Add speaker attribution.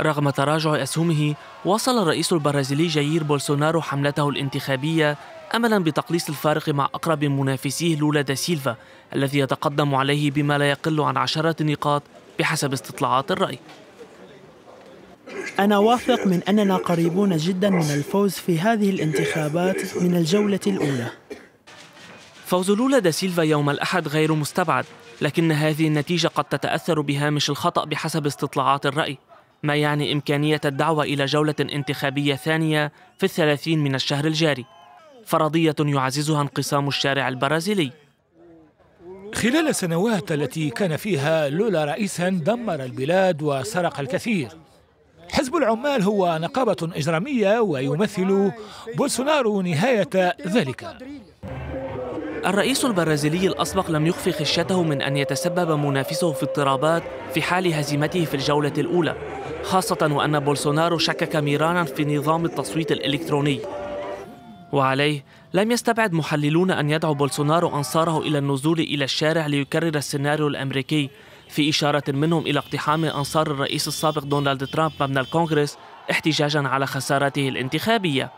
Speaker 1: رغم تراجع أسهمه واصل الرئيس البرازيلي جاير بولسونارو حملته الانتخابية أملا بتقليص الفارق مع أقرب منافسيه لولا دا سيلفا الذي يتقدم عليه بما لا يقل عن عشرات النقاط بحسب استطلاعات الرأي.
Speaker 2: أنا واثق من أننا قريبون جدا من الفوز في هذه الانتخابات من الجولة الأولى.
Speaker 1: فوز لولا دا سيلفا يوم الأحد غير مستبعد لكن هذه النتيجة قد تتأثر بهامش الخطأ بحسب استطلاعات الرأي. ما يعني إمكانية الدعوة إلى جولة انتخابية ثانية في الثلاثين من الشهر الجاري. فرضية يعززها انقسام الشارع البرازيلي.
Speaker 3: خلال السنوات التي كان فيها لولا رئيسا دمر البلاد وسرق الكثير. حزب العمال هو نقابة إجرامية ويمثل بولسونارو نهاية ذلك.
Speaker 1: الرئيس البرازيلي الأسبق لم يخفي خشيته من أن يتسبب منافسه في اضطرابات في حال هزيمته في الجولة الأولى خاصة وأن بولسونارو شكك ميرانا في نظام التصويت الإلكتروني. وعليه لم يستبعد محللون أن يدعو بولسونارو أنصاره إلى النزول إلى الشارع ليكرر السيناريو الأمريكي في إشارة منهم إلى اقتحام أنصار الرئيس السابق دونالد ترامب مبنى الكونغرس احتجاجا على خسارته الانتخابية.